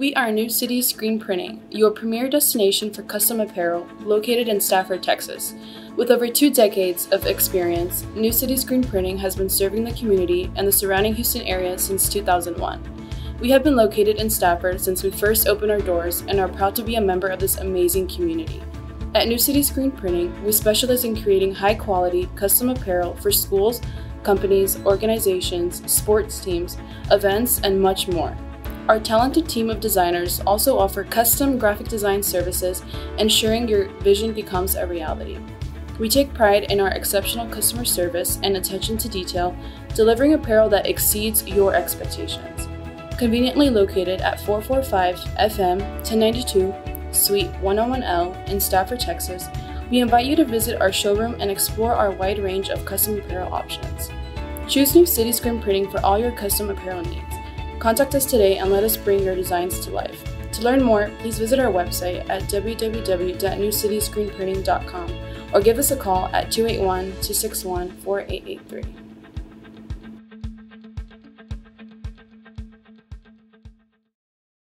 We are New City Screen Printing, your premier destination for custom apparel, located in Stafford, Texas. With over two decades of experience, New City Screen Printing has been serving the community and the surrounding Houston area since 2001. We have been located in Stafford since we first opened our doors and are proud to be a member of this amazing community. At New City Screen Printing, we specialize in creating high quality, custom apparel for schools, companies, organizations, sports teams, events, and much more. Our talented team of designers also offer custom graphic design services, ensuring your vision becomes a reality. We take pride in our exceptional customer service and attention to detail, delivering apparel that exceeds your expectations. Conveniently located at 445 FM 1092, Suite 101L in Stafford, Texas, we invite you to visit our showroom and explore our wide range of custom apparel options. Choose New City Screen Printing for all your custom apparel needs. Contact us today and let us bring your designs to life. To learn more, please visit our website at www.newcityscreenprinting.com or give us a call at 281 261 4883.